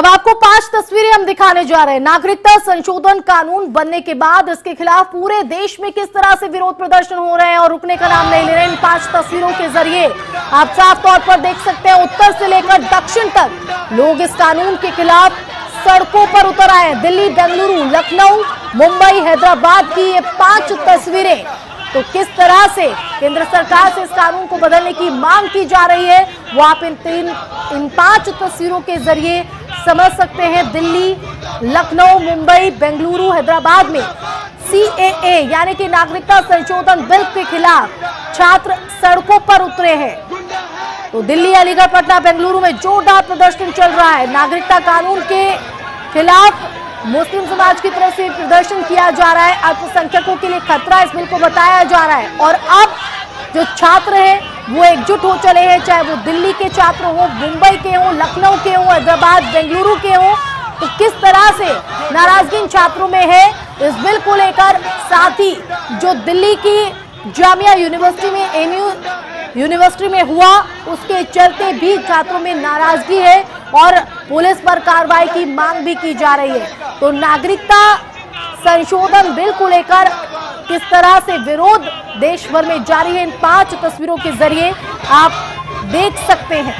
अब आपको पाँच तस्वीरें हम दिखाने जा रहे हैं। नागरिकता संशोधन कानून बनने के बाद इसके खिलाफ पूरे देश में किस तरह से विरोध प्रदर्शन हो रहे हैं और रुकने का नाम नहीं ले रहे इन पाँच तस्वीरों के ज़रिए आप साफ़ तौर पर देख सकते हैं, उत्तर से लेकर दक्षिण तक लोग इस कानून के खिलाफ सड़कों पर उतर आए दिल्ली, बेंगलुरु, लखनऊ, मुंबई, हैदराबाद की ये पाँच तस्वीरें। तो किस तरह से केंद्र सरकार से इस कानून को बदलने की मांग की जा रही है, वो आप इन तीन, इन पाँच तस्वीरों के ज़रिए समझ सकते हैं दिल्ली, लखनऊ, मुंबई, बेंगलुरु, हैदराबाद में सीएए यानी कि नागरिकता संशोधन बिल के खिलाफ छात्र सड़कों पर उतरे हैं। तो दिल्ली, अलीगढ़, पटना, बेंगलुरु में जोरदार प्रदर्शन चल रहा है। नागरिकता कानून के खिलाफ मुस्लिम समाज की तरफ़ से प्रदर्शन किया जा रहा है। अल्पसंख्यकों के लिए खतरा इस बिल को बताया जा रहा है। और अब जो छात्र हैं वो एकजुट हो चले हैं, चाहे वो दिल्ली के छात्र हो, मुंबई के हों, लखनऊ के हों, हैदराबाद, बेंगलुरु के हों तो किस तरह से नाराज़गी इन छात्रों में है, इस बिल को लेकर साथ ही जो दिल्ली की जामिया यूनिवर्सिटी में एमयू यूनिवर्सिटी में हुआ, उसके चलते भी छात्रों में नाराज़गी है और पुलिस पर कार्रवाई की मांग भी की जा रही है। तो नागरिकता संशोधन बिल को लेकर किस तरह से विरोध देश भर में जारी है इन पाँच तस्वीरों के ज़रिए आप देख सकते हैं।